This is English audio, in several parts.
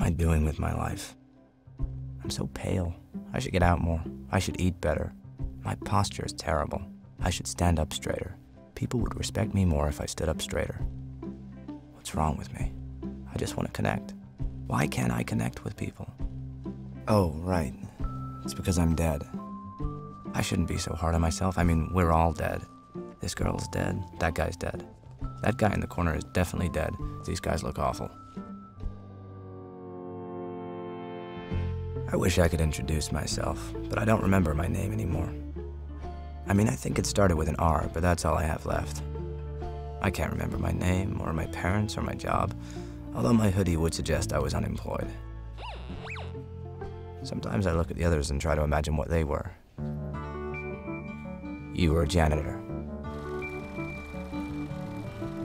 am I doing with my life? I'm so pale. I should get out more. I should eat better. My posture is terrible. I should stand up straighter. People would respect me more if I stood up straighter. What's wrong with me? I just want to connect. Why can't I connect with people? Oh, right. It's because I'm dead. I shouldn't be so hard on myself. I mean, we're all dead. This girl's dead. That guy's dead. That guy in the corner is definitely dead. These guys look awful. I wish I could introduce myself, but I don't remember my name anymore. I mean, I think it started with an R, but that's all I have left. I can't remember my name, or my parents, or my job, although my hoodie would suggest I was unemployed. Sometimes I look at the others and try to imagine what they were. You were a janitor.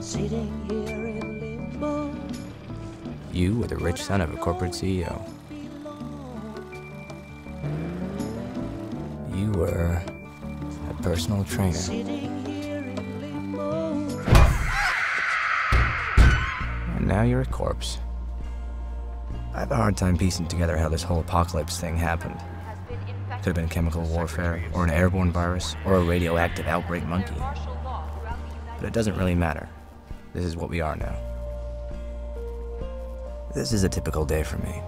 Sitting here in limbo. You were the rich son of a corporate CEO. Were a personal trainer. And now you're a corpse. I have a hard time piecing together how this whole apocalypse thing happened. Could have been chemical warfare, or an airborne virus, or a radioactive outbreak monkey. But it doesn't really matter. This is what we are now. This is a typical day for me.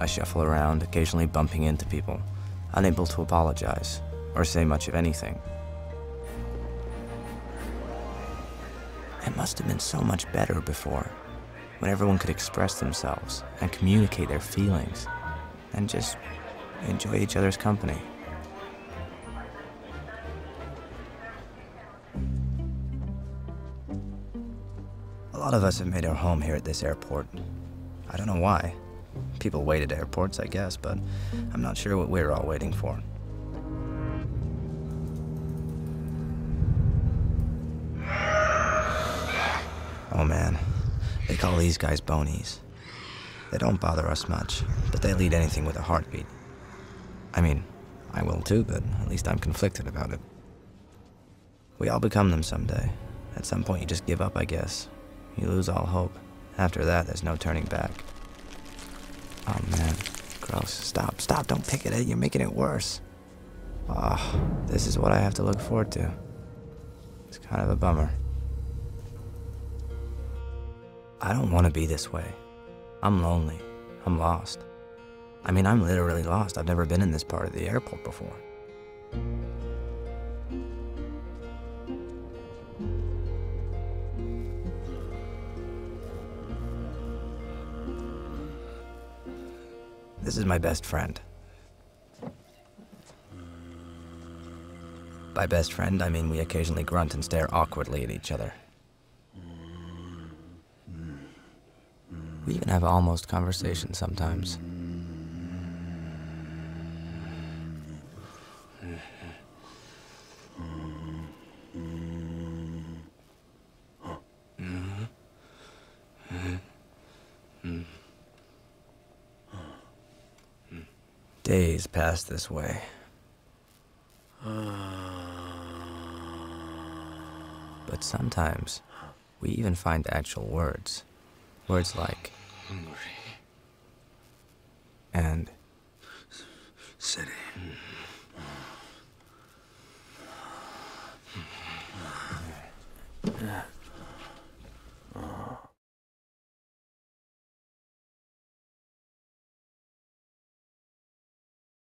I shuffle around, occasionally bumping into people, unable to apologize or say much of anything. It must have been so much better before, when everyone could express themselves and communicate their feelings and just enjoy each other's company. A lot of us have made our home here at this airport. I don't know why. People wait at airports, I guess, but I'm not sure what we're all waiting for. Oh man, they call these guys bonies. They don't bother us much, but they'll eat anything with a heartbeat. I mean, I will too, but at least I'm conflicted about it. We all become them someday. At some point, you just give up, I guess. You lose all hope. After that, there's no turning back. Oh man, gross. Stop, stop, don't pick at it. You're making it worse. Ah, this is what I have to look forward to. It's kind of a bummer. I don't want to be this way. I'm lonely. I'm lost. I mean, I'm literally lost. I've never been in this part of the airport before. This is my best friend. By best friend, I mean we occasionally grunt and stare awkwardly at each other. We even have almost conversations sometimes. Days pass this way. But sometimes we even find actual words. Words like Hungry. and